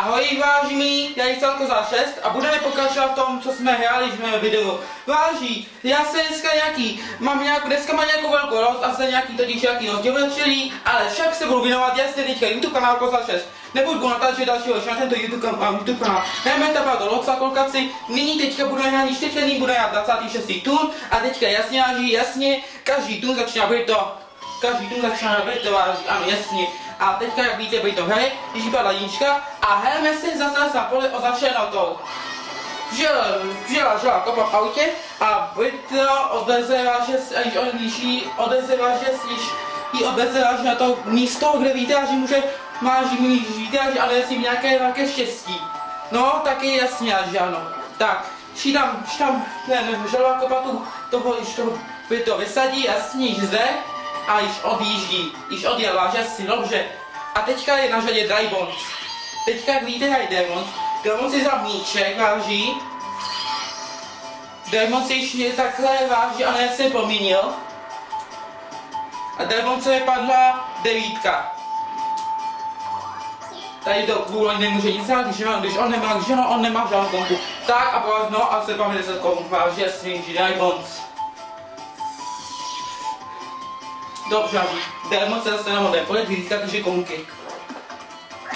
Ahoj vážení, já jsem Koza 6 a budeme pokračovat v tom, co jsme hráli v mém videu. Váží, já se dneska nějaký, mám nějak, dneska mám nějakou velkou rost a se nějaký totiž nějaký rozdělčilý, ale však se budu věnovat jasně teďka YouTube kanál Koza 6. Nebudu natáčet dalšího na tento YouTube, kanál, YouTube kanál. Jdeme tam do loca kolkaci, nyní teďka budu hrát čtyřený, budu hrát 26. tun a teďka jasně jasně, každý tun začíná být to, každý tun začíná být to váží, ano jasně. A teďka, jak víte, by to hraje, když byla jíčka a hrajeme si zase za poli o začenou Žila, žila, žila kopa v autě. A Vitra odezeva, že když on líší, odezeva, že když jí odezeva, že na to místo, kde víte, že může, má, že víte, že ale jestli nějaké velké štěstí. No, taky jasně, že ano. Tak, ší tam, ší tam ten želva kopa tu, toho, když to, by to vysadí, jasně, již zde, a již odjíždí, již odjela, že si dobře. A teďka je na řadě Drybons. Teďka jak víte, je Demons. Demons je za míček váží. Demons již je takhle váží, ale já jsem pomínil. A Demons je padla devítka. Tady do kvůli nemůže nic dát, když, když on nemá, když on nemá žádnou kompu. Tak a povedz, no a se vám 10 komp, váží, jasný, že Drybons. Dobře, démon se zase na modé pole, říká, že konky.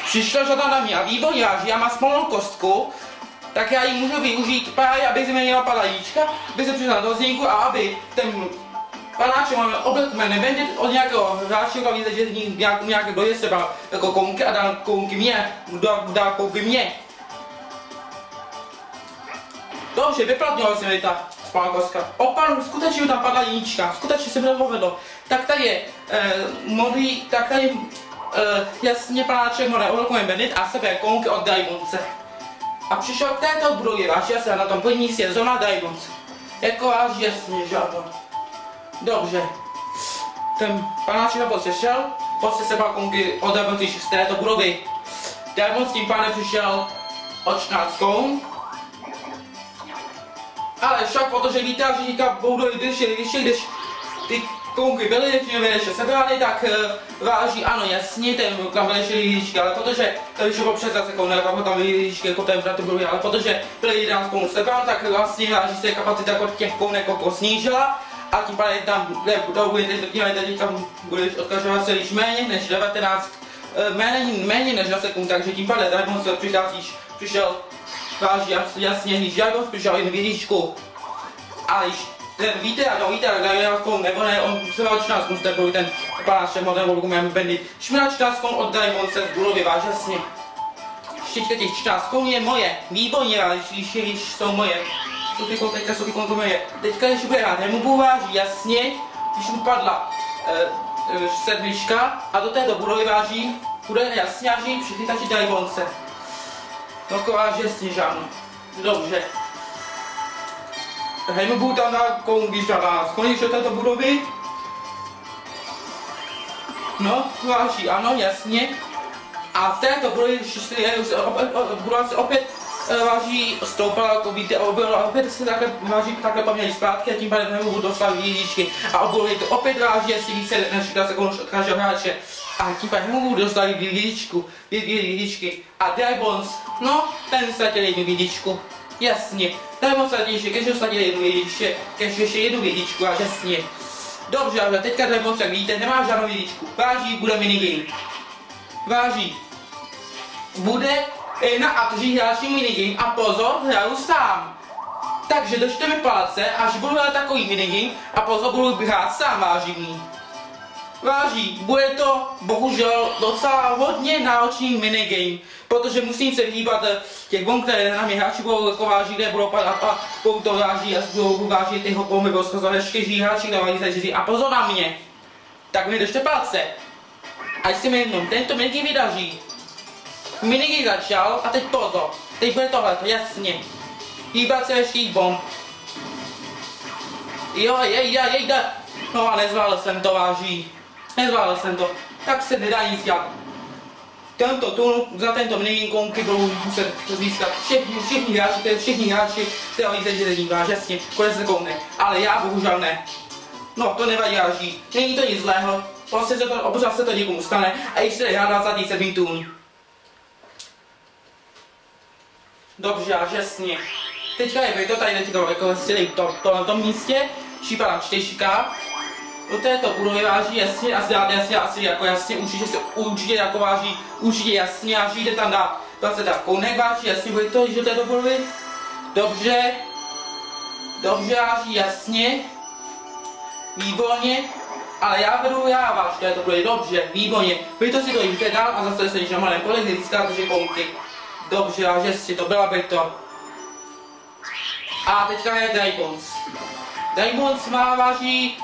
Přišla žada na mě a že já mám smolnou kostku, tak já ji můžu využít právě, aby změnila palajíčka, aby se přišla do zněnku a aby ten panáček máme oblek mě nebude od nějakého hráče, víte, že nějak, nějaké doje seba jako konky a dá konky mě, dá, dá konky mě. Dobře, vyplatnila se mi ta spálkovská. Opravdu, skutečně tam padla jíčka, skutečně se mi to povedlo. Tak tady je eh, modrý, tak tady eh, jasně panáček modré ohlukujeme Bennett a sebe konky od Diamondse. A přišel k této budově, váš jasně na tom první je zóna Diamonds. Jako váš jasně, žádno. Dobře. Ten panáček na šel, prostě se konky od Diamonds z této budovy. Diamond tím pádem přišel od 14 koun, ale však protože víte, že říká budou když, když ty byly, když vylešly sebrany, tak uh, váží, ano jasně, ten tam vylešly líčky, ale protože to vyšlo přes zase koune, jako tam líčky, jako ten bratr byl, ale protože byly 11 kounů sebran, tak vlastně váží se kapacita jako těch kounek jako snížila a tím pádem tam teď tam budeš odkažovat se již méně než 19 uh, méně, méně než 10 sekund, takže tím pádem Dragon se přicházíš, přišel váží jasně, když Dragon přišel jen vědičku, ale již ten víte, ano, víte, ale jako nebo ne, on se mal 14 kun, ten ten všem ten volku mám bendy. Když mi dá 14 kun od Diamond se z budovy, váž jasně. Ještě těch 14 kun je moje, výborně, ale když, jsou moje. Jsou ty teďka jsou ty kon moje. Teďka, když bude hrát budu váží, jasně, když mu padla uh, sedmička a do této budovy váží, bude jasně, váží všechny tači Diamondse. Taková jasně, žádno. Dobře. Hejmu tam na kongi žádá. Skloníš do této budovy? No, váží, ano, jasně. A v této budově budova se opět váží stoupala, jako víte, a opět se takhle váží takhle poměrně zpátky a tím pádem nemohu dostat jedničky. A obudově to opět váží jestli více než se konec od každého hráče. A tím pádem nemohu dostat jedničku, jedničky. A Diamonds, no, ten ztratil jednu jedničku. Jasně, je moc radnější, když dosadili jednu vědičku, když ještě jednu vědičku a jasně. Dobře, ale teďka je moc, jak víte, nemá žádnou vědičku. Váží, bude minigame. Váží. Bude jedna a tři hráči minigame a pozor, hraju sám. Takže držte mi palce, až budu hrát takový minigame a pozor, budu hrát sám váživný. Váží, bude to bohužel docela hodně náročný minigame, protože musím se vyhýbat eh, těch bomb, které na mě hráči budou jako váží, kde budou padat a budou to váží a budou vážit ty bomby, budou schazovat ještě hráči, kde váží se a pozor na mě. Tak mi držte palce. A jestli mi jenom tento minigame vydaří. Minigame začal a teď pozor. Teď bude tohle, jasně. Hýbat se ještě bomb. Jo, jej, jej, jej, No a nezvládl jsem to váží. Nezvládl jsem to, tak se nedá nic dělat. Tento tun, za tento minikonky budou muset získat všichni, všichni hráči, to je všichni hráči, kteří víte, že není váš, jasně, konec sekundy. Ale já bohužel ne. No, to nevadí váží, není to nic zlého, prostě se to, občas se to někomu stane a ještě se hrá 27. tun. Dobře, až jasně. Teďka je to tady teďka jako silý to, to na tom místě, šípa čtyřka. Do této budovy váží jasně a zdáte jasně asi jako jasně určitě se určitě jako váží určitě jasně a jde tam dát 20 kounek váží jasně bude to do této budovy. Dobře. Dobře váží jasně. Výborně. Ale já vedu, já váš, to bude dobře, výborně. Vy to si to jíte dál a zase se na malém poli, kdy získáte že kounky. Dobře, a že si to byla by to. A teďka je Diamonds. Diamonds má váží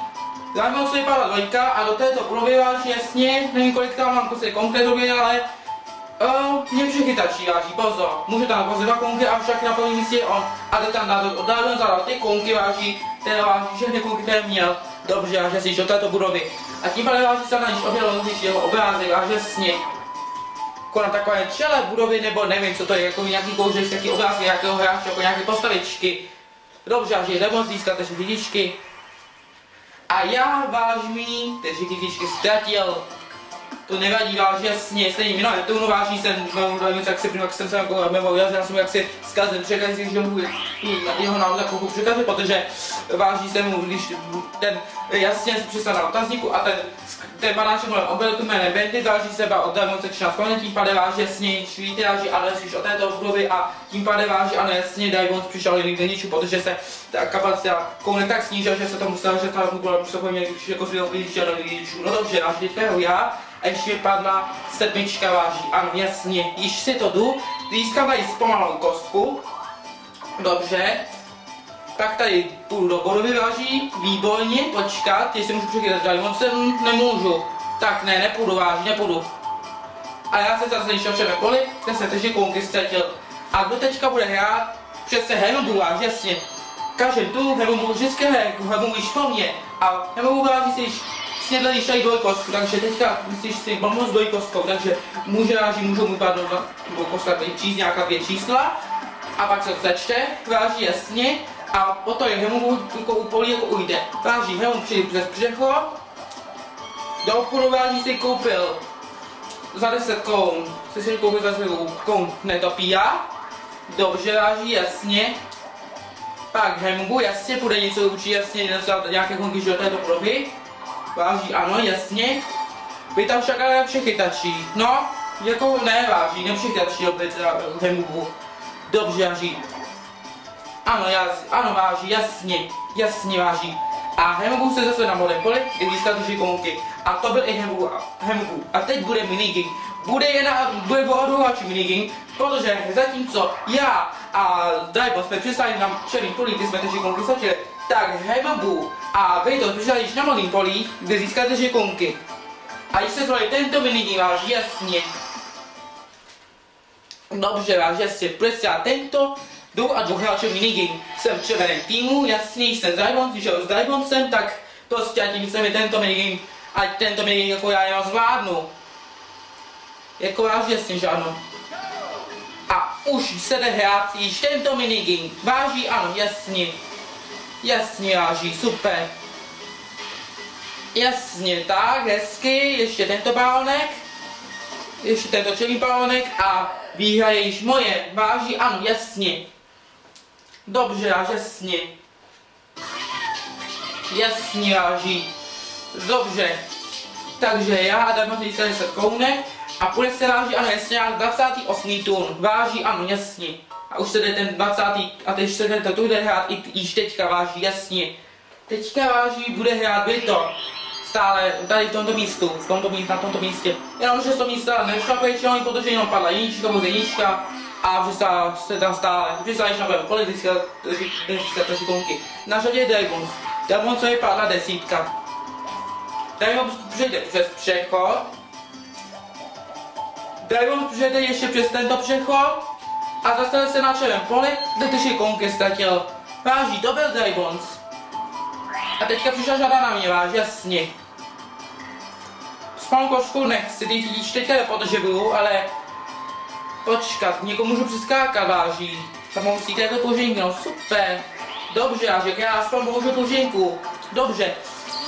Diamonds vypadá dvojka a do této budovy váží jasně, nevím kolik tam mám kusy konkrétově, ale Uh, mě všechny tačí váží, pozor. Může tam pozor dva konky a však na prvním místě on. A jde tam dát od zadal ty konky váží, které váží všechny konky, které měl. Dobře, a že si do této budovy. A tím pádem váží se na níž objel jeho obrázek a že sně kolem takové čele budovy, nebo nevím, co to je, jako nějaký kouřek, nějaký obrázky, nějakého hráče, jako nějaké postavičky. Dobře, a že jde získat takže vidičky. A já váš mi, takže vidičky ztratil to nevadí, váží jasně, stejně minulé netunu váží jsem, mám něco, jak se jak jsem se jako nebo já jsem jak si zkazil překazil, že mu jeho náhodou takovou překazil, protože váží se mu, když ten jasně se přistal na otazníku a ten ten banáč mu obil tu jméne Bendy, váží seba od Demon Section v tím pádem váží jasně švíty, váží ale spíš o této budovy a tím pádem váží ale jasně Diamond přišel jiný k niču, protože se ta kapacita koune tak snížila, že se to musela, že ta byla musela mět jako svého vyjíždět do No dobře, váží teďka já, a ještě padla sedmička váží. Ano, jasně, již si to jdu. Získávají zpomalou kostku. Dobře. Tak tady půl do bodu váží. Výborně, počkat, jestli můžu přechytat Diamond jsem nemůžu. Tak ne, nepůjdu váží, nepůjdu. A já se zase šel všem poli, kde se takže konky ztratil. A kdo teďka bude hrát? Přece Hembu váží, jasně. Každý tu Hembu vždycky hraje, Hembu již po mně. A Hembu váží si již snědl již tady dvojkostku, takže teďka myslíš si blbost dvojkostkou, takže může váží, můžou mu padnout dvojkostka číst nějaká dvě čísla a pak se sečte, váží jasně a potom je hemu jako upolí jako ujde. Váží hemu přijde přes břecho, do obchodu váží si koupil za 10 koun, si si koupil za 10 koun netopí já, dobře váží jasně, pak hembu jasně, bude něco učit jasně, nějaké konky, do této prohy, Váží, ano, jasně. Vy tam však ale přechytačí. No, jako ne váží, nepřechytačí opět hembu. Dobře váží. Ano, jas, ano váží, jasně, jasně váží. A hembu se zase na modem poli, kdy získal ty šikonky. A to byl i hembu, hembu. A teď bude minigame. Bude jen bude odhovačí minigame, protože zatímco já a Dajbo jsme přistali na černý poli, kdy jsme ty šikonky stačili, tak hembu a vy to přišli již na malým poli, kde získáte žekonky. A když se zvolili tento minigame váš jasně. Dobře, váš jasně, prostě já tento jdu a jdu hrát minigame. Jsem v červeném týmu, jasně, jsem s Diamond, když s Diamondem, tak prostě a tím se mi tento minigame, ať tento minigame jako já jenom zvládnu. Jako jasně, že ano. A už se jde hrát již tento minigame. Váží, ano, jasně. Jasně, Jáží, super. Jasně, tak, hezky, ještě tento balonek. Ještě tento černý balonek a výhra je již moje. Váží, ano, jasně. Dobře, až jasně. Jasně, váží. Dobře. Takže já dám 10 kounek a půjde se váží, ano, jasně, 28. tun. Váží, ano, jasně a už se jde ten 20. a teď se ten tu jde hrát i již teďka váží, jasně. Teďka váží, bude hrát to Stále tady v tomto místu, v tomto místě, na tomto místě. Jenom, že z toho místa nešla pečený, protože jenom padla jednička, bude jednička a přistala se tam stále. Ještě na politické takže konky. Na řadě je Dragons. Dragons je padla desítka. Dragons přijde přes přechod. Dragons přijde ještě přes tento přechod a zastavil se na černém poli, kde ty konky ztratil. Váží, to byl Dragons. A teďka přišla žada na mě, váží, jasně. Spalnou košku nechci, ty teďka budu, ale počkat, někomu můžu přeskákat, váží. Pomocí této plužinky, no super. Dobře, já řekl, já aspoň použiju plužinku. Dobře.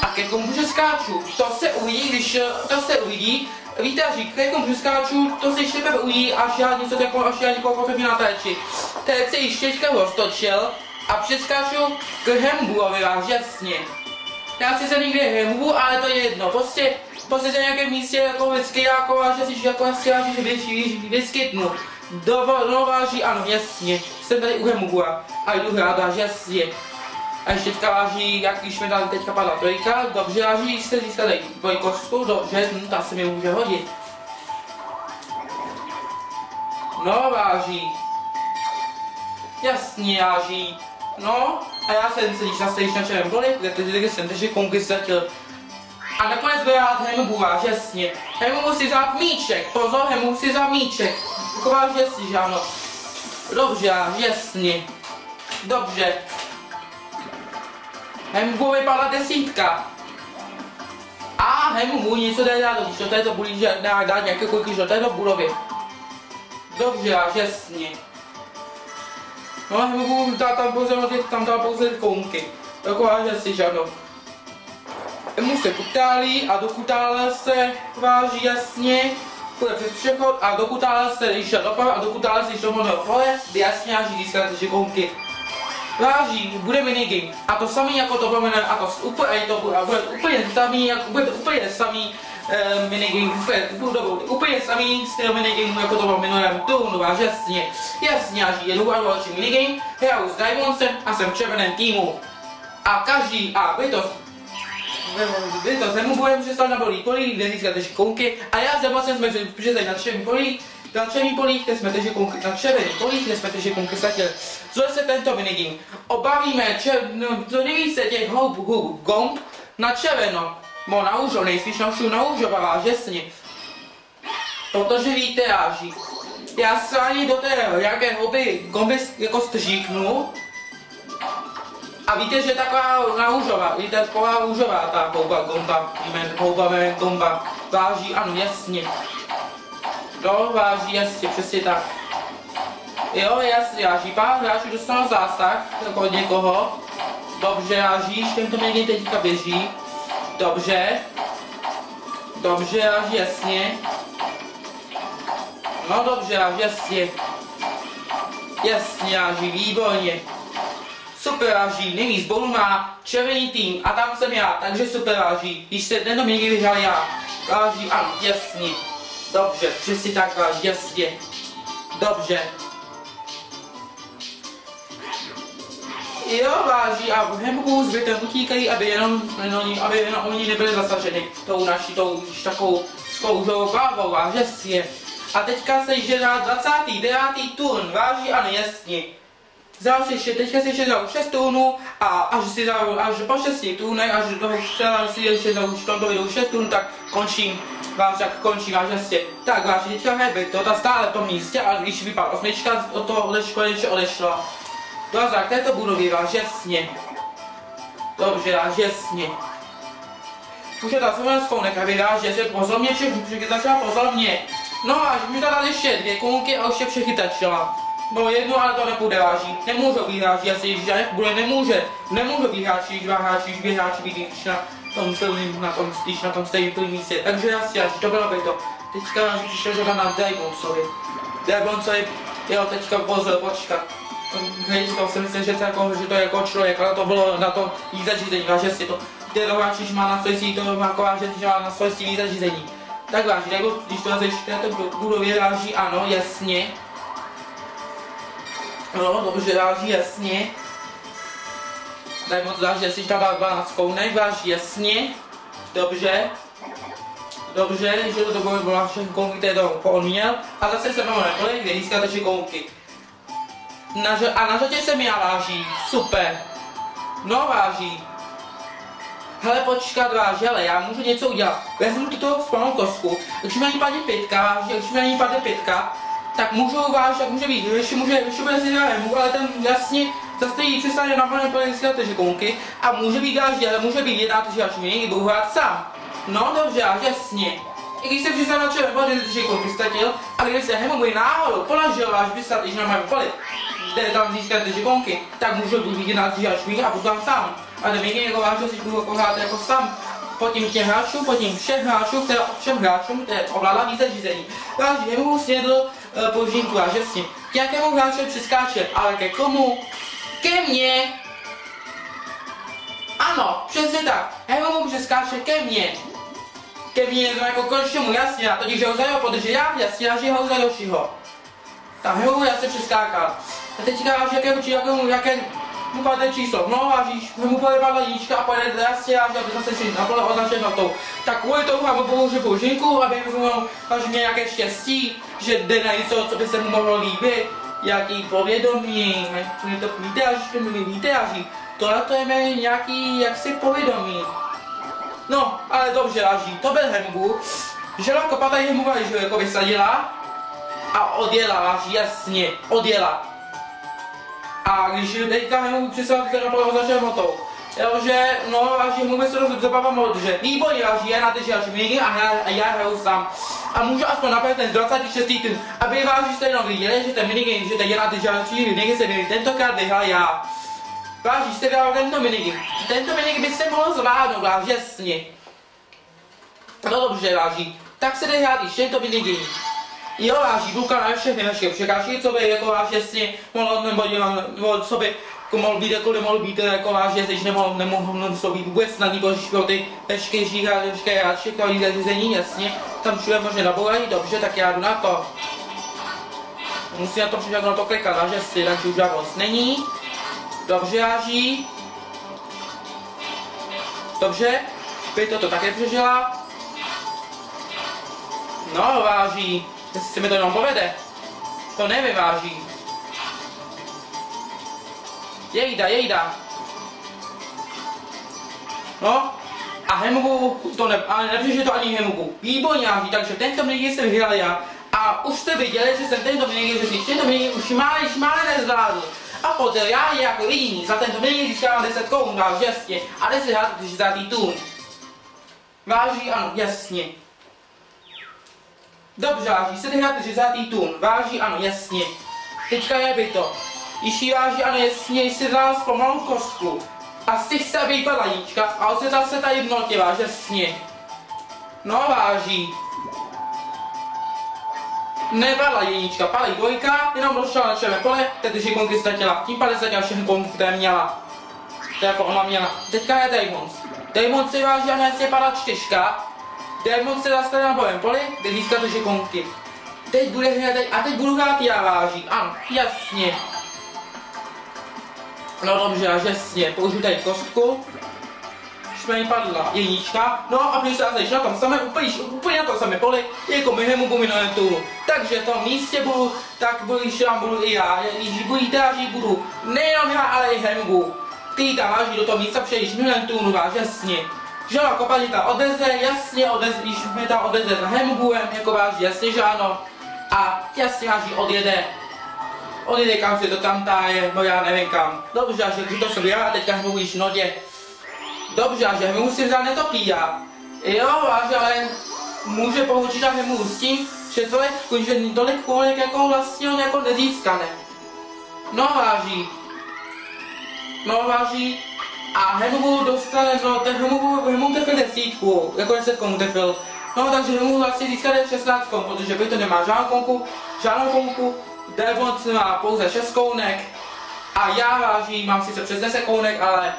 A ke komu skáču? To se uvidí, když to se uvidí, Víte, že když přeskáču, to si ještě ují, až já něco takového, až já někoho potrefím na téči. Teď se teďka roztočil a přeskáču k hembuovi váš, jasně. Já si se nikdy hembu, ale to je jedno, prostě prostě na nějakém místě jako vždycky jako a že si jako asi že vyskytnu. Do, váží, ano, jasně, jsem tady u Hemugua a jdu hrát, váží, jasně. A ještě teďka váží, jak když mi tam teďka padla trojka, dobře váží, jste získali dvojkostku, dobře, hm, ta se mi může hodit. No, váží. Jasně, váží. No, a já jsem se, na červém poli, kde jsem takže konkurs zatil. A nakonec hrát Hemu váš, jasně. Hemu musí vzát míček, pozor, Hemu musí vzát míček. Taková jasně, že ano. Dobře, jasně. Dobře. Hemu vypadá desítka. A Hemu mu něco dá dát, když do této budí, že dá dát nějaké kolik do této budovy. Dobře, jasně. No a Hemu dá tam pouze, tam dá pouze kounky. Taková že ano mu se kutálí a do kutále se váží jasně, půjde přes přechod a do kutále se již doprava a do kutále se již do pole, jasně váží získat žigonky. Váží, bude minigame. A to samý jako to bude, a to úplně, to bude, bude úplně samý, jako, bude úplně samý uh, minigame, úplně, bude, úplně samý styl minigame, jako to bylo minulém turnu, váž jasně, jasně, váží, jedu a další minigame, hraju s Diamondsem a jsem v červeném týmu. A každý, a vy to vy to zemu budeme přestat na bolí polí, kde získáte šikonky a já s Demasem jsme přesali na červený polí, na červený polí, kde jsme teži konky, na červený polí, kde jsme teži konky ztratili. Co se tento minigame? Obavíme čer, no, to nejvíce těch houb, houb, gomb na červeno, mo na úžo, nejspíš na ušu na úžo, váš, jasně. Protože víte, jáží. Já se ani do té nějaké houby gomby jako stříknu, a víte, že taková náužová, víte, taková úžová ta houba gomba, jmen, houba jmen gomba, váží, ano, jasně. Jo, váží, jasně, přesně tak. Jo, jasně, váží, pár hráčů dostal zásah jako od někoho. Dobře, vážíš, tento někdy teďka běží. Dobře. Dobře, váží, jasně. No dobře, váží, jasně. Jasně, váží, výborně superváží, nejvíc bodů má červený tým a tam jsem já, takže superváží, když se tento někdy vyhrál já. Váží, ano, jasně. Dobře, přesně tak váží, jasně. Dobře. Jo, váží a v Hemku zbytem utíkají, aby jenom, no, aby jenom oni nebyli zasaženi tou naší, tou takovou skouřovou bávou, váží, jasně. A teďka se jde na 29. turn, váží, ano, jasně vzal si ještě, teďka si ještě dal 6 tůnů a až si dal, až po 6 tůnech, až do toho střela si ještě dal už tomto videu 6 tůnů, tak končím, vám však končí váš jasně. Tak váš teďka hebe, to ta stále v tom místě, ale když vypadá osmička, od toho odešla, ještě odešla. Dozrak této budovy váš jasně. Dobře, váš jasně. Už je ta slovenskou nekavy dáš, že se pozorně všechny, začala pozorně. No až mi dala ještě dvě kulky a už je všechny tačila. No jedno, ale to nepůjde váží. Nemůžu hráči, asi že bude nemůže. Nemůžu hráči, když dva hráči, když když na tom prvním, na tom, když na tom stejném prvním místě. Takže já si to bylo by to. Teďka přišel řada na Diamondsovi. Diamondsovi, jo, teďka pozor, počkat. Hledisko si myslím, že to, jako, že to je jako člověk, ale to bylo na to víc zařízení, váš jestli to, kde to váš, má na svojství, to má jako že má na svojství víc zařízení. Tak váš, když to zase této budově váží, ano, jasně, No, dobře, váží jasně. Tak moc váží, jestli dá 12 kounek, váží jasně. Dobře. Dobře, že to bylo kounky, které to poměl. A zase se mnou nekolik, kde získáte kounky. Na, a na řadě se mi váží. Super. No váží. Hele, počkat váží, ale já můžu něco udělat. Vezmu tuto spalnou kostku. Když mi ani padne pětka, váží, když mi ani padne pětka, tak můžou váš, tak může být, ještě může, ještě bude si hemu, ale ten jasně zase jí přestane na plné plné ty žekonky a může být další, ale může být jedna ty až mě, budu hrát sám. No dobře, až jasně. I když se přestal na červené body, ty žekonky ztratil, a když se hemu náhodou položil váš vystat, když na mém poli, kde tam získat ty žekonky, tak můžu jedna ty až a budu tam sám. A nevím, jako váš, že si budu jako hrát jako sám tím těm hráčům, tím všem hráčům, teda všem hráčům, které ovládá více řízení. Váží, jemu použinku a že s ním. K jakému hráči přeskáče, ale ke komu? Ke mně! Ano, přesně tak. Hemu přeskáče ke mně. Ke mně, no jako končemu, jasně, já totiž ho zajel, protože já jasně, že ho za dalšího. Tak hemu já se přeskákal. A teď říkáš, jaké, jaké, jaké mu padne číslo, no vážíš, mu padla jíčka a pojede jasně, a že zase šli na pole označeno tou. Tak kvůli tomu mám použil použinku, aby mu mohl vážit nějaké štěstí, že jde na něco, co by se mu mohlo líbit. Jaký povědomí, mi to víte, až mi víte, až tohle to je mi nějaký jaksi povědomí. No, ale dobře, Aží, to byl Hembu. Žela kopata že jako vysadila a odjela, Aží, jasně, odjela. A když teďka mu na pole začal motou. Jo, že no, až mu by se to zabavám od, že výborně, až je na ty že až a já, a já hraju sám. A můžu aspoň napravit ten 26. tým, aby váži jste jenom viděli, že ten minigame, že ten je na ty žádný minigame se mi tentokrát vyhrál já. Váží jste dal tento minigame. Tento minigame by se mohl zvládnout, váží, jasně. No dobře, váží. Tak se jde hrát ještě tento minigame. Jo, váží důka na všechny naše překážky, co by jako váš jasně mohlo, nebo, nebo co by jako mohl být, jako nemohl být, jako váš jestli nemohl, nemohl, nemohl být vůbec snadný, protože pro ty veškeré veškeré hráči, kvalitní zařízení, jasně, tam všude možná nabolají, dobře, tak já jdu na to. Musím na to přijít, na to klikat, na žesty, takže už moc není. Dobře, jáží. Dobře, by to také přežila. No, váží. Jestli se mi to jenom povede. To nevyváží. Jejda, jejda. No, a Hemugu to ne, ale nepřišli to ani Hemugu. Výborně, takže tento minigame jsem vyhrál já. A už jste viděli, že jsem tento že si tento minigame už mále, mále nezvládl. A poté já jako jediný za tento minigame získávám 10 korun, váž jasně. A 10 hádů, když za tún. Váží, ano, jasně. Dobře, váží, se hrát 30. tun. Váží, ano, jasně. Teďka je by to. Již váží, ano, jasně, si dal zpomalou kostku. A z těch se vypadla jíčka a ocitla se ta jednotě, váž, jasně. No, váží. Nepadla jednička, padla dvojka, jenom došla na červené pole, teď šikonky ztratila. Tím pádem ztratila všechny konky, které měla. To jako ona měla. Teďka je Daemons. Daemons si váží, ano, jasně padla čtyřka, Demon se zastane na bojím poli, kde získá to žekonky. Teď bude hrát, a teď budu hrát já váží, ano, jasně. No dobře, jasně, použiju tady kostku. Už mi padla jednička, no a když se zase na tom samé, úplně, úplně na tom samé poli, jako Mihemu Buminonetulu. Takže v tom místě budu, tak budu, když tam budu i já, když budu jít, budu nejenom já, ale i Hemgu. Ty tam váží do toho místa přejíš Minonetulu, váž, jasně. Že kopanita odeze, jasně odeze, když mi ta odeze za Hemguem, jako váží, jasně, že ano. A jasně váží odjede. Odjede kam si to tam táje, no já nevím kam. Dobře, že to jsem já a teďka již nodě. Dobře, že Hemgu si vzal netopí já. Jo, váží, ale může počítat Hemgu s tím, že to je, že tolik kolik jako vlastně on jako nezískane. No váží. No váží, a Hemu dostane, no ten Hemu, Hemu tefil desítku, jako desetkou mu tefil. No takže Hemu vlastně získá 16 kon, protože by to nemá žádnou konku, žádnou konku, Devonc má pouze 6 kounek a já váží, mám sice přes 10 kounek, ale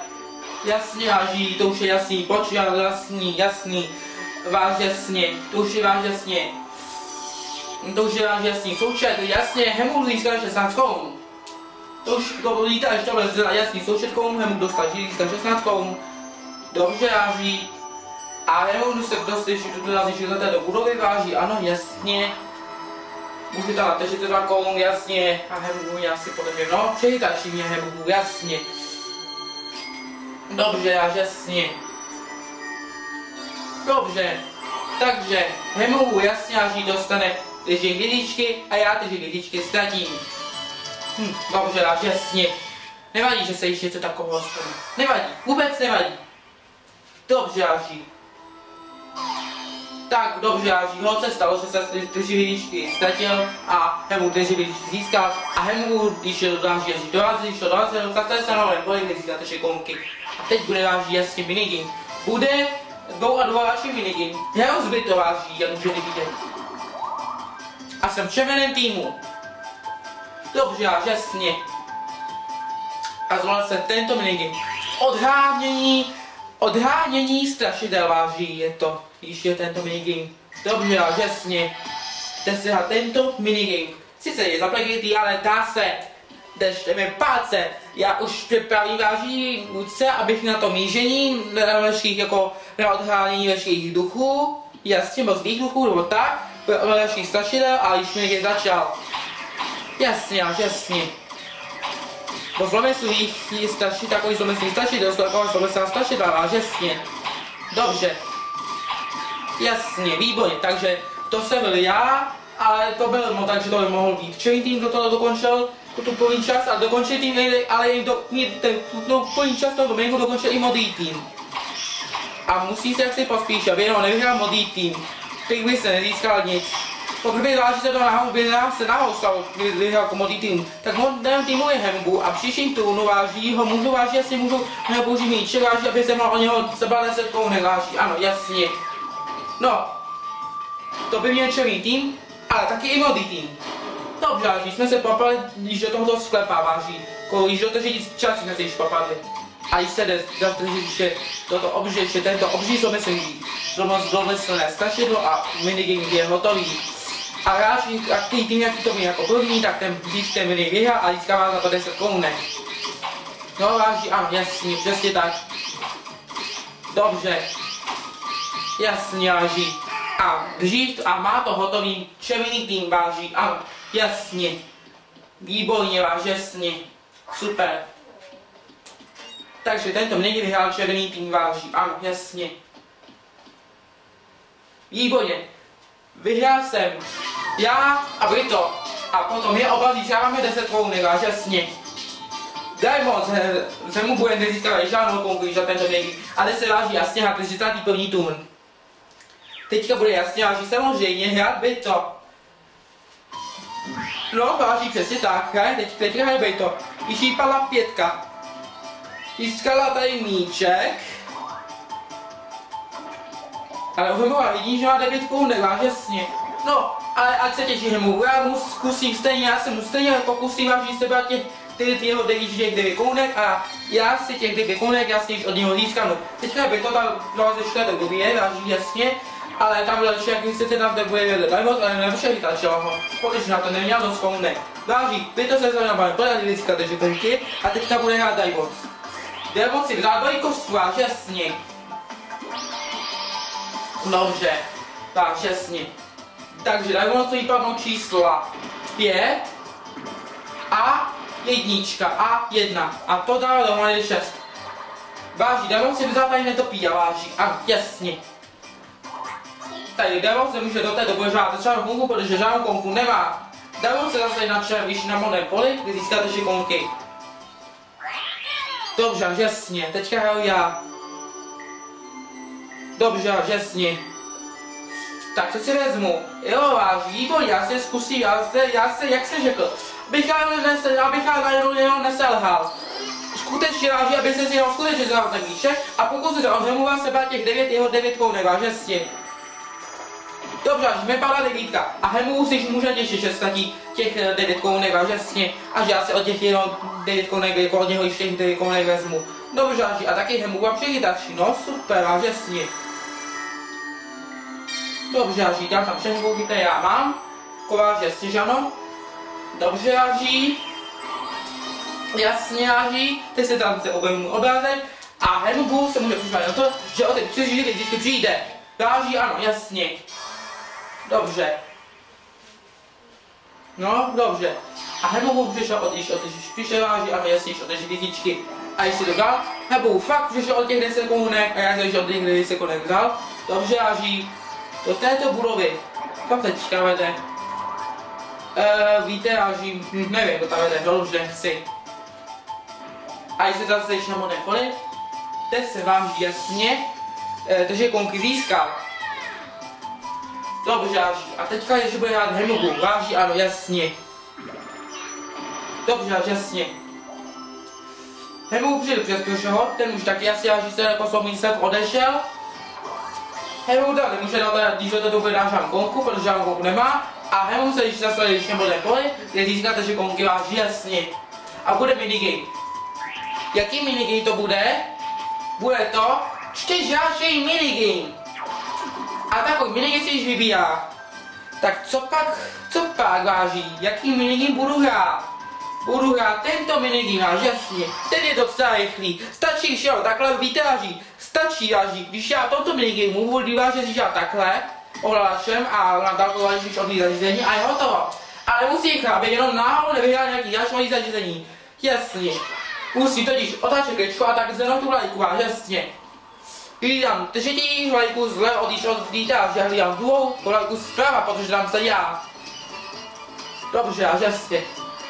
jasně váží, to už je jasný, počítal jasný, jasný, váž jasně, to už je váž jasně. To už je váž jasný, součet, jasně, Hemu získá 16 koun. To už to lítáš tohle zcela jasný, součetkou mu dostat získat 16 koun. Dobře váží. A nemůžu se dostat, že tu dorazíš do této budovy váží, ano, jasně. Můžu tam natežit 2 koun, jasně. A hemu asi podle mě, no, přehytačí mě hemu, jasně. Dobře, já jasně. Dobře, takže hemu jasně dostane ty židličky a já ty židličky ztratím. Hm, dobře, dáš jasně. Nevadí, že se ještě něco takového stane. Nevadí, vůbec nevadí. Dobře, Jáří. Tak, dobře, Jáří, se stalo, že se ty živičky ztratil a Hemu ty živičky získal a Hemu, když je Jáří Jáří dorazil, když to dorazil, tak je se novém kde získáte šikonky. A teď bude Jáří jasně minigame. Bude dvou a dva vaši minigame. Jeho zbyt to váží, jak můžete vidět. A jsem v červeném týmu. Dobře, jasně. A zvolil jsem tento minigame. Odhánění, odhánění strašidel váží je to. Ještě tento minigame. Dobře, a jasně. Jde se tento minigame. Sice je zapleklitý, ale dá se. Držte mi palce. Já už připravím váží ruce, abych na to mížení, na veškerých jako na odhánění veškerých duchů. Jasně, moc duchů, nebo tak. Veškerých strašidel a již mi začal. Jasně, jasně. Bo zlomyslných straší takový zlomyslný strašidel, jsou taková zlomyslná strašidla, až jasně. Dobře. Jasně, výborně, takže to jsem byl já, ale to byl, no takže to by mohl být čelý tým, kdo to dokončil, tu plný čas a dokončil tým, ale i do, ten, tu plný čas toho domínku dokončil i modrý tým. A musí se jaksi pospíšit, aby jenom nevyhrál modrý tým, který by se nezískal nic. Pokud by se to náhodou by se náhodou stalo, kdyby vyhrál jako modrý tým, tak modrém týmu je Hembu a příštím turnu váží ho můžu vážit, jestli můžu nebo použít míček váží, aby se mohl o něho sebral 10 korun váží. Ano, jasně. No, to by čelý tým, ale taky i modrý tým. Dobře, když jsme se popali, když do tohoto sklepa váží, když do toho čas jsme se již popadli. A když se jde že toto obří, že tento obří zlomyslný, zlomyslné strašidlo a minigame je hotový. A hráč, a který tým, jaký to jako první, tak ten získá mini vyhrá a získává za to 10 korunek. No váží, ano, jasně, přesně tak. Dobře. Jasně, váží a dřív a má to hotový červený tým váží, ano, jasně. Výborně váž, jasně. Super. Takže tento mě vyhrál červený tým váží, ano, jasně. Výborně. Vyhrál jsem já a Brito. A potom je oba získáváme 10 korun, váž, jasně. Daj moc, se mu bude nezískávat žádnou konkurenci za tento nejví. Ale se váží jasně, a 31. turn. Teďka bude jasně, váží samozřejmě hrát by to. No, váží přesně tak, hraje teď, teďka hraje to. Vyšípala pětka. Získala tady míček. Ale Uhemova vidí, že má 9 korunek, váží jasně. No, ale ať se těší hemu, já mu zkusím stejně, já se mu stejně pokusím, váží sebrat těch ty, ty jeho devíč těch 9 korunek a já si těch 9 korunek jasně od něho získanu. Teďka by to tam no, ze čtvrté době, váží jasně, ale tam lepší, jak chcete tam bude vědět dajmout, ale nelepší ho, protože na to neměl dost kounek. Váží, vy to se to je lidská konky a teďka bude hrát Dajmoc. Dajmoc si vzal dvojí kostku, váž jasně. Dobře, váž jasně. Takže Dajmoc vypadnou čísla 5 a jednička a jedna. A to dává dohromady 6. Váží, Dajmoc si vzal tady netopí a váží, a jasně tady Devil se může do té doby žádat žádnou konku, protože žádnou konku nemá. Devil se zase na čer vyšší na modrém poli, kdy získáte tři konky. Dobře, jasně, teďka hraju já. Dobře, jasně. Tak co si vezmu? Jo, váží, výborně, já si zkusím, já se, já se, jak se řekl, bych ale nesel, abych ale jenom neselhal. Skutečně váží, aby se si jeho skutečně vzal ten míček a pokud se o vás seba těch 9 jeho 9 kounek, vážně s tím. Dobře, až mi padla devítka a Hemu si může těšit, že statí těch eh, devět kounek a žasně a že já si od těch jenom devět kounek, jako od něho ještě těch devět kounek vezmu. Dobře, a taky Hemu vám přichytačí, no super, a žasně. Dobře, Aží, dám tam kouky, které já mám. Kovář jasně, že ano. Dobře, Aží. Jasně, Aží. Teď se tam se obejmu obrázek. A Hemu se může připravit na to, že o ty přežili vždycky přijde. Váží, ano, jasně. Dobře. No, dobře. A Hebovu přišel od již od špišeláži a jasně již od té židličky. A ještě to dal. Hebovu fakt přišel od těch 10 komunek a já jsem od těch 10 komunek vzal. Dobře, ží do této budovy. Kam teďka vede? Uh, víte, ží, hm, nevím, to tam vede, dobře, chci. A když se zase ještě na modné poli, teď se vám jasně, uh, takže konky získal. Dobře, váží. A teďka, že bude hrát Hemogu, váží, ano, jasně. Dobře, jasně. Hemogu přijde přes Krušeho, ten už taky asi váží se jako svou odešel. Hemu nemůže dát, když to bude žádnou konku, protože žádnou konku nemá. A Hemu se když nastaví, když nebude poli, kde získáte, že konky váží jasně. A bude minigame. Jaký minigame to bude? Bude to čtyřáčej minigame. A takový minigame si již vybírá. Tak co pak, co pak váží? Jaký minigame budu hrát? Budu hrát tento minigame, váží jasně. Ten je docela rychlý. Stačí, když já takhle vytáží. Stačí, váží, když já toto minigame budu vážit, když já takhle, ovláčem a na dálku vážíš od zařízení a je hotovo. Ale musí chrát, jenom náhodou nevyhrát nějaký další zařízení. Jasně. Musí totiž otáčet kličku a tak zvednout tu vlajku, váž jasně. Hlídám třetí vlajku zle, když odlítá, že hlídám druhou vlajku zprava, protože tam se já. Dobře, až jasně.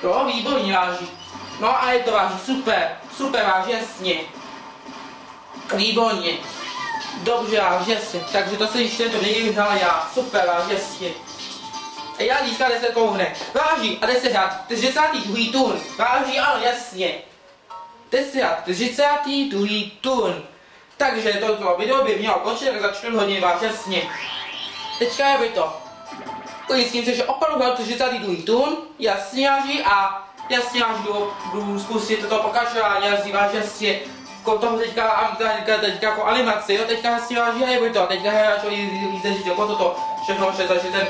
Jo, výborně váží. No a je to váží, super, super váží, jasně. Výborně. Dobře, váží, jasně. Takže to se ještě to nejde vyhrál já. Super, váží, jasně. A já získal 10 kouhne. Váží, a 10 hrát. 32. turn. Váží, ano, jasně. 10 32. turn. Takže toto video by mělo končit tak za 4 hodiny vás jasně. Teďka je by to. Ujistím se, že opravdu byl 32. tun, jasně jaží a jasně jaží budu zkusit toto pokračování, jazdí vás jasně toho teďka, teďka, teďka jako animaci, jo, teďka jasně váží a je to, teďka hráč víte, že jako toto, všechno vše, takže ten,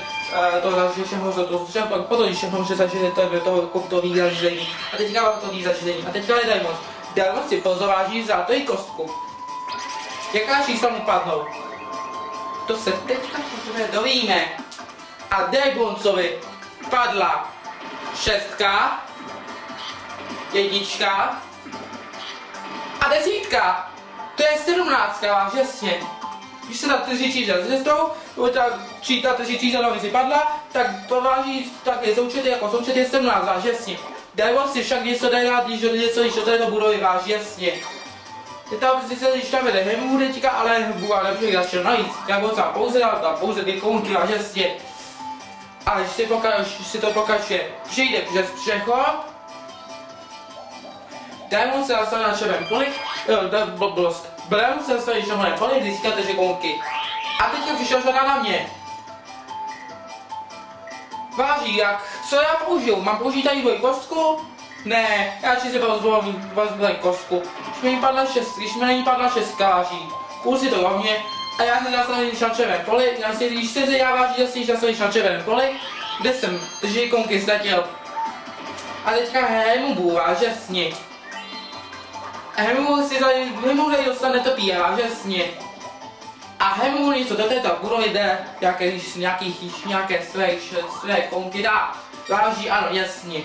to zažije všechno, to, to, všechno, potom všechno vše, takže to, to, to, zařízení, a teďka to ví zařízení, a teďka je Diamond, Diamond si pozor váží za to i kostku. Jaká čísla mu padnou? To se teďka teprve dovíme. A Deboncovi padla šestka, jednička a desítka. To je sedmnáctka, váš jasně. Když se na tři čísla zjistou, ta číta tři čísla si padla, tak to váží, tak je součet jako součet je 17, váš jasně. Dajmo si však něco dát, když do něco, když do této budovy, váš jasně. Je tam sice když tam jede hemu teďka, ale bude lepší začal navíc. Jak ho tam pouze dal tam pouze dvě kounky a žestě. A když si, poka když si to pokračuje, přijde přes přechod, Diamond se nastaví na červeném poli, jo, blbost. Diamond se na červeném poli, když říkáte, že. A teďka přišel žádá na mě. Váží, jak, co já použiju? Mám použít tady dvojí kostku? Ne, já si vezmu, vezmu kostku. Když mi padla šest, když mi padla šest káží, půl si to hlavně, a já jsem nastavený na červeném poli, já si, když se já váží, že jsi nastavený na červeném poli, kde jsem drží konky ztratil. A teďka Hemu bůvá, že sni. Hemu si tady, Hemu tady dostane to píjá, že sni. A Hemu něco do této budovy jde, nějaké, nějaký, nějaké své, své konky dá. Váží, ano, jasně.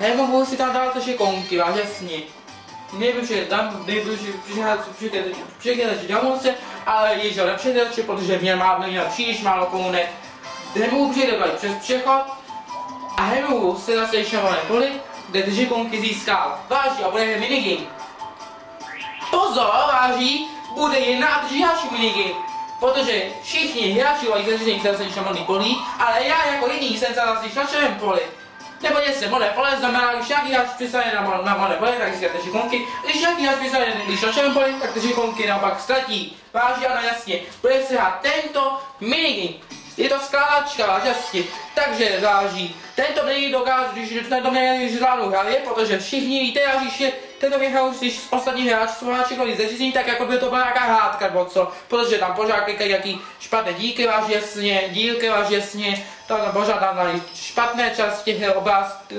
Hemu si tam dát ještě konky, váž jasně nejbližší tam, nejbližší přicházejí domůvce, ale již ho nepředelčí, protože mě má měl příliš málo komunek. Hemu přijde přes přechod a Hemu se zase ještě volné poli, kde drží konky získal. Váží a bude minigame. Pozor, váží, bude jedna držíhačí minigame. Protože všichni hráči mají zařízení, se ještě polí, ale já jako jediný jsem se zase na černém poli. Nebo jestli mole pole znamená, když nějaký hráč přistane na, na mole pole, tak získáte šikonky. Když nějaký hráč přistane když na černém pole, tak ty šikonky naopak ztratí. Váží ano jasně, bude se hrát tento minigame. Je to skládačka, jasně. Takže záží. Tento minigame dokáže, když tento minigame zvládnu hravě, protože všichni víte, a je tento vyhrál, když ostatní hráči jsou hráči kolí zařízení, tak jako by to byla nějaká hádka nebo co, protože tam pořád klikají jaký špatné díky váž jasně, dílky váž jasně, tam pořád tam dali špatné části těch obrázků,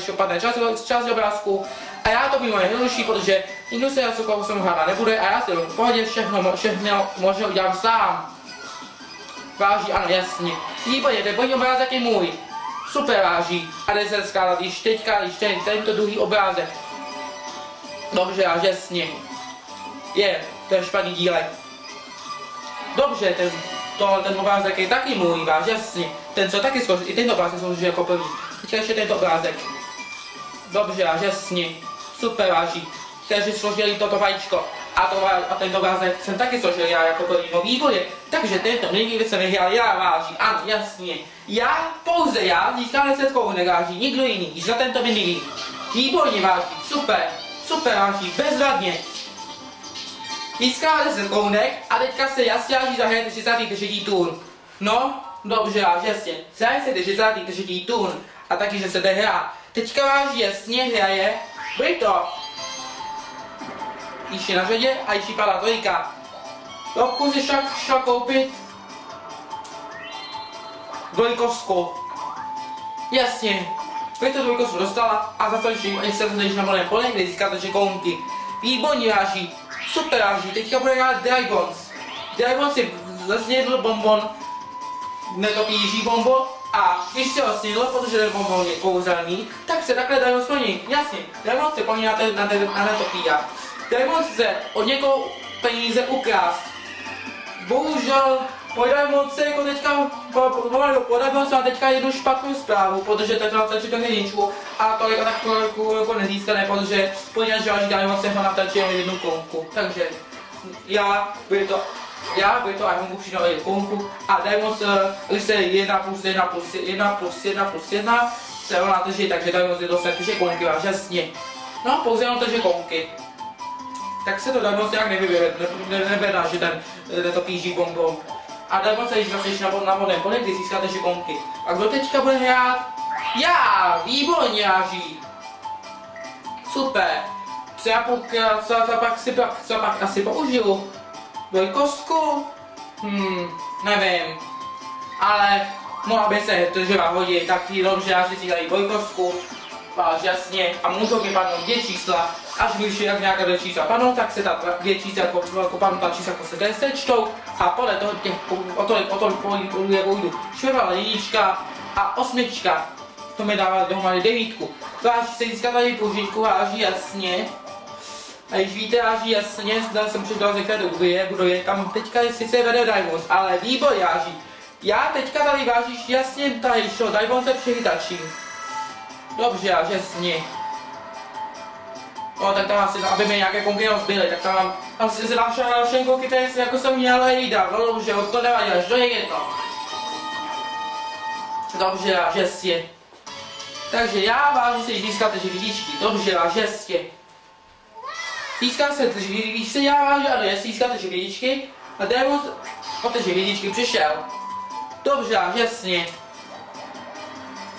špatné části, části obrázků a já to mimo jednodušší, protože nikdo se koho jsem hrála nebude a já si v pohodě všechno, všechno možná udělám sám. Váží, ano, jasně. Výborně, ten první obrázek je můj. Super váží. A jde se skálat, když teďka, když ten, tento druhý obrázek Dobře, a jasně. Je, to je špatný dílek. Dobře, ten, to, ten obrázek je taky můj, váš jasně. Ten co taky složil, i ten obrázek složil jako první. Teďka ještě tento obrázek. Dobře, a jasně. Super, váží. Takže složili toto vajíčko. A, to, a ten obrázek jsem taky složil já jako první, no výborně. Takže tento nyní jsem vyhrál já váží, ano, jasně. Já, pouze já, získal 10 korun nikdo jiný, za tento minigame. Výborně váží, super. Super, Anší, bezvadně. Získá 10 kounek a teďka se jasně zahraje 33. turn. No, dobře, až jasně. Zahájí se 33. turn a taky, že se hrát. Teďka váš jasně hraje Brito. Již je na řadě a již padá trojka. Lopku si však šla koupit dvojkovskou. Jasně, Brito dvojkovskou dostala a za to, že se to na volném pole, kde získá to kounky. Výborně váží, super váží, teďka bude hrát Dragons. Dragons vlastně jedl bonbon, netopíží bonbon a když se ho snídl, protože ten bonbon je kouzelný, tak se takhle dají splní. Jasně, Dragons se plní na, te, na, te, na netopíja. Dragons se od někoho peníze ukrást. Bohužel Podajmo se jako teďka, podajmo se teďka jednu špatnou zprávu, protože teď na to jedničku a to je tak jako, jako nezískané, protože poněvadž další dále se ho natačí jenom jednu konku. Takže já by to já by to iPhone přidal jednu konku a Diamond, když se 1 plus 1 plus 1 plus 1 plus 1 se ho natačí, takže Diamond je dostat že konky váš jasně. No, pouze jenom takže konky tak se to Diamond nějak nevybere, neberá, že ten, ten to píží bonbon a nebo se již vlastně na, na vodném poli, kdy získáte šikonky. A kdo teďka bude hrát? Já, výborně, jáří. Super. Co já, pak, co, co pak, si, co pak asi použiju? Dvojkostku? Hmm, nevím. Ale mohla by se to, že vám hodí, tak dobře, já si dají dvojkostku. Váš jasně. A můžou mi padnout dvě čísla až když jak nějaká dvě čísla padnou, tak se ta dvě čísla jako, jako padnou ta čísla jako se sečtou a podle toho těch, o to, o to půjdu, jak ujdu. Čtvrtá jednička a osmička, to mi dává dohromady devítku. Váží se získá tady použitku, váží jasně. A když víte, váží jasně, zda jsem přidal ze které je, budu je tam teďka sice vede Diamonds, ale výbor jáží. Já teďka tady vážíš jasně tady šlo, Diamonds se přichytačím. Dobře, jasně. No, tak tam asi, aby mi nějaké konky rozbily, tak tam tam si dám všechny konky, které jsem, jako jsem měl jídat, no dobře, to nevadí, až to je jedno. Dobře, a žestě. Takže já vážu si získáte židličky, dobře, a žestě. Získal se židličky, já vážu, ano, jestli získáte židličky, a démon o ty židličky přišel. Dobře, a jasně.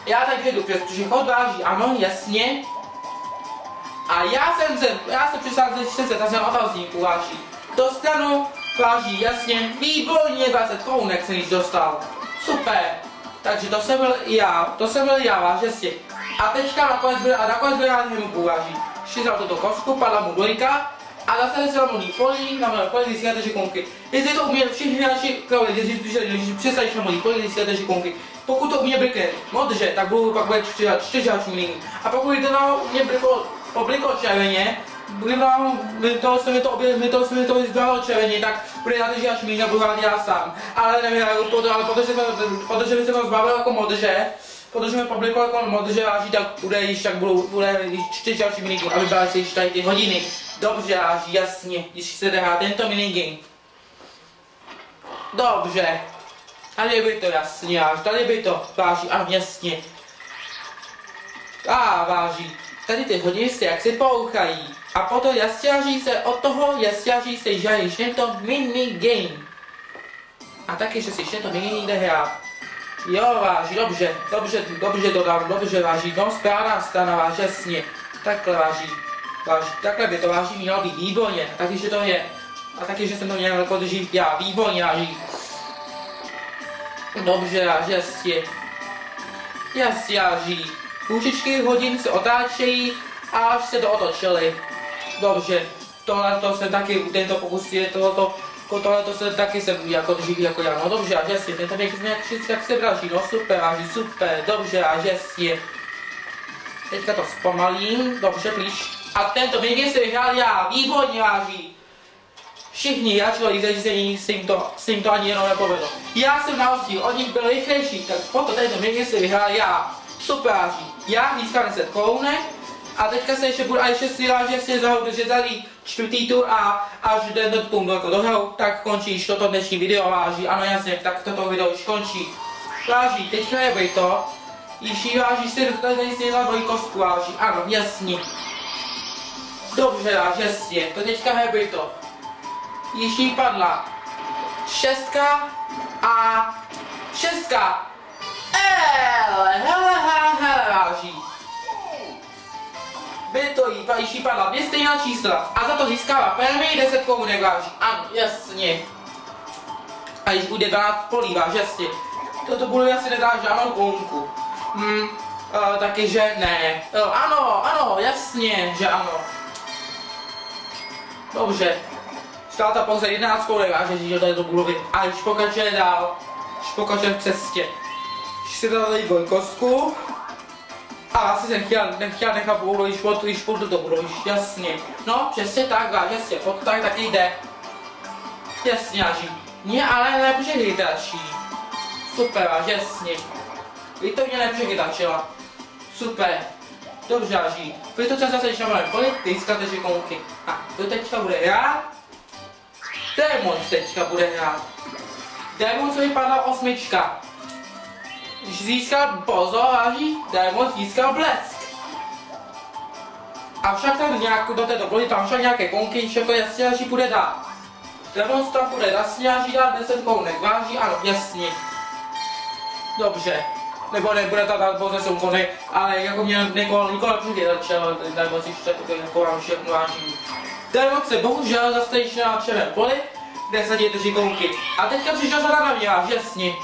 Já tak jdu přes přechod váží, ano, jasně. A já jsem se, já jsem přišel ze 40 a jsem otazníků váží. Dostanu, váží, jasně, výborně 20 kounek jsem již dostal. Super. Takže to jsem byl já, to jsem byl já, váž, jasně. A teďka nakonec byl, a nakonec byl já hemku, váží. Šizal tuto kostku, padla mu dvojka, a zase se mu polí, na mé polí získáte konky. Jestli to umí všichni naši kravy, když přestavíš na můj polí získáte konky. Pokud to umí brikne modře, tak budu pak bude čtyřáčů A pokud to na mě briklo obliko červeně, vám, my to mi to, obě, mi to, mi to zdálo červeně, tak bude na to, až mi nebudu rád já sám. Ale nevím, to, ale protože, protože by se to zbavil jako modře, protože mi publiko jako modře váží, tak bude již, tak budou, bude již čtyři další minigame, aby byla si již tady ty hodiny. Dobře, až jasně, když se hrá tento minigame. Dobře. Tady by to jasně, až tady by to váží, ano jasně. A váží. Tady ty hodiny se jak si pouchají. A potom jasťaří se od toho jasťaří se žají ještě to mini game. A taky, že si ještě to mini jde. Jo, váží, dobře, dobře, dobře dodám, dobře váží, no správná strana váží, jasně. Takhle váží, váží, takhle by to váží mělo být výborně, a taky, že to je. A taky, že jsem to měl jako já, výborně váží. Dobře, váží, jasně. Váží. Kůžičky hodin se otáčejí a až se to otočily. Dobře, tohle to se taky, tento pokus je tohoto, tohle to se taky se bude jako dřív jako já, no dobře, a jasně, tento věk jsme jak všichni jak se vraží, no super, a super, dobře, a jasně. Teďka to zpomalím, dobře, plíš. A tento věk se vyhrál já, výborně váží. Všichni hráčové zařízení se jim to, se jim to ani jenom nepovedlo. Já jsem na rozdíl, oni byli rychlejší, tak proto tento věk se vyhrál já. Superáří. Já získám 10 korunek a teďka se ještě budu, a ještě si že si zahou, že zadí čtvrtý tur a až ten dotknu jako dohrou, tak končí toto dnešní video váží. Ano jasně, tak toto video už končí. Váží, teďka je to. Již váží si tady si na dvojkostku váží, ano jasně. Dobře, váží, jasně, to teďka je to. Již jí padla šestka a šestka. Hele, hele, hele, hele, váží. By to jí, již jí padla dvě stejná čísla a za to získává prémii 10 korunek váží. Ano, jasně. A již bude 12 polívá, jasně. Toto bude asi nedá žádnou korunku. Hmm, uh, taky, že ne. Uh, ano, ano, jasně, že ano. Dobře. Státa pouze 11 kolik, váže, že to je do budovy. A když pokračuje dál, když pokračuje v cestě. Když si dali kostku, a asi jsem chtěl, nechtěl nechat boulu, když pod, když pod do budovy, jasně. No, přesně tak, váže, jasně, pod tak taky jde. Jasně, ží. Mně ale lepší hydračí. Super, váže, jasně. Vy to mě lepší hydračila. Super. Dobře, ží. Vy to co zase, když máme kolik, ty získáte žikonky. A to teďka bude hrát. Demon teďka bude hrát. Demon co vypadá osmička. Když získal pozor, váží, Demon získal blesk. Avšak tam nějak do té doby, tam však nějaké konky, že to jasně, že bude dát. Demon tam bude jasně, že dá 10 kounek, váží, ano, jasně. Dobře nebo nebude ta dát pouze soukony, ale jako mě Nikol, Nikol nepřijde začal, nebo si jako vám všechno vážím. se bohužel zase již na černém poli, kde se dějete šikovky. A teďka přišel řada na mě, až jasně.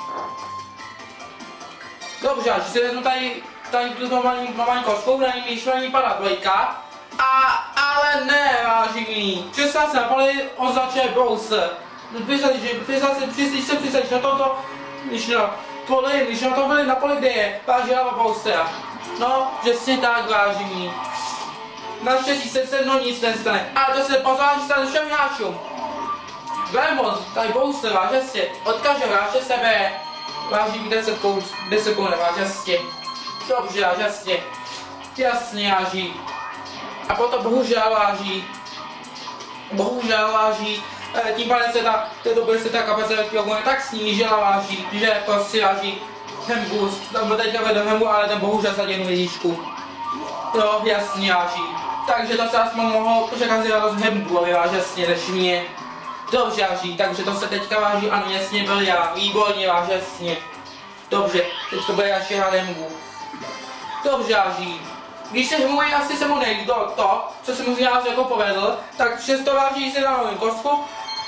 Dobře, až si vezmu tady, tady tu normální, normální kostkou, na ní myšlení padá dvojka. A, ale ne, vážení, přestal se na poli, on začal brouser. Přestal se, přestal se, přestal se na toto, když poli, když na to byli na poli, kde je vážila Paustra. No, přesně tak, vážení. Naštěstí se se mnou nic nestane, ale to se pozvání stane všem hráčům. Lemon, tady Bouster, váže si, od každého hráče sebe váží 10 koun, 10 koun, váže si. Dobře, si. Jasně, váží. A potom bohužel váží. Bohužel váží tím pádem se ta, v té době se ta kapacita pivovny tak snížila váží, že prostě váží ten boost, tam byl teďka vedle hemu, ale ten bohužel za jednu vidíčku. No, jasně váží. Takže to se aspoň mohlo počekat z hembu, ale váží jasně, než. Dobře váží, takže to se teďka váží, ano jasně byl já, výborně váží jasně. Dobře, teď to bude až hembu. Dobře váží. Když se můj asi se mu nejde to, co jsem mu jako povedl, tak přesto váží si na kostku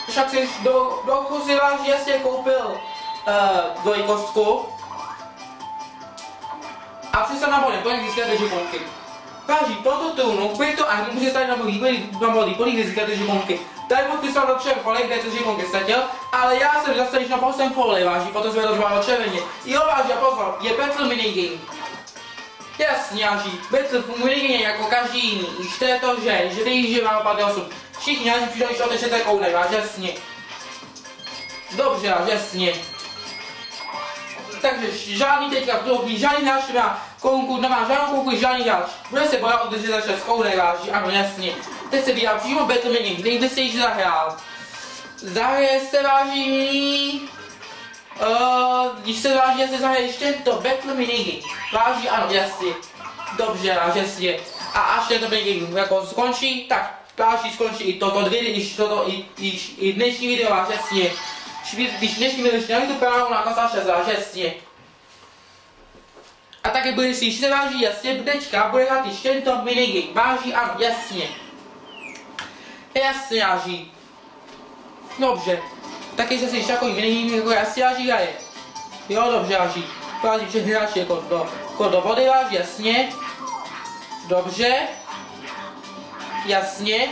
však si do, do si váš jasně koupil uh, dvojkostku a přišel na body, kolik získáte žetonky. Váží, toto tunu, kolik to ani může stát na body, na body, kolik získáte žetonky. Tady moc písal na všem, kolik kde ty žetonky ztratil, ale já jsem zase již na posledním poli, váží, potom jsme to zvládli červeně. Jo, váží, a pozor, je Battle minigame. Jasně, váží, Battle minigame jako každý jiný, když to je to, že, že když je vám 58, Všichni ani přijdou, když otečete kounek, a jasně. Dobře, a jasně. Takže žádný teďka v tuhle žádný hráč nemá konku, nemá žádnou konku, žádný hráč. Bude se bojovat udržet za 6 kounek, váží, ano jasně. Teď se vydá přímo Battlemaning, kde jste již zahrál. Zahraje se váží Uh, když se váží, se zahraje ještě to Battle Minigame. Váží, ano, jasně. Dobře, jasně. A až tento minigame jako skončí, tak další skončí i toto dvě, když toto i, i, i dnešní video má jasně. Když dnešní video ještě YouTube kanálu na Kasáše za jasně. A také bude si ještě váží jasně, teďka bude hrát ještě tento minigame. Váží, ano, jasně. Jasně váží. Dobře. Taky se si ještě takový minigame jako jasně váží hraje. Jo, dobře váží. Váží všechny hráči jako do, jako do vody váží, jasně. Dobře jasně.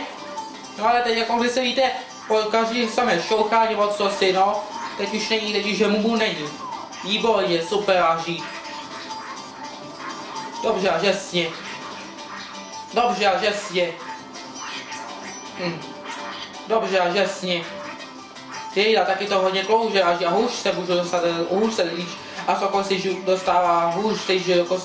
No ale teď jako se víte, po každý samé šouchá nebo co si, no. Teď už není, teď už mu není. Výborně, super váží. Dobře, až jasně. Dobře, až jasně. Hm. Dobře, až jasně. Jejda, taky to hodně klouže až a hůř se můžu dostat, hůř se líč. A sokol si dostává hůř, jako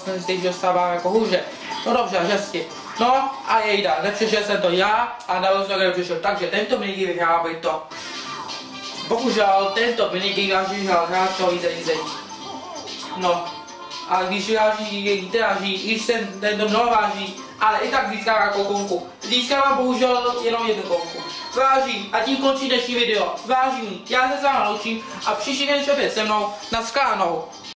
dostává jako hůře. No dobře, až jasně. No a jejda, nepřešel jsem to já a na to nepřešel, takže tento minigame vyhrává to. Bohužel tento minigame až vyhrál hráčový zařízení. No, a když vyráží, vyráží, když jsem tento mnoho váží, ale i tak získává jako konku. Získává bohužel jenom jednu konku. Váží, a tím končí dnešní video. Vážení, já se s vámi loučím a příští den opět se mnou. Naschledanou.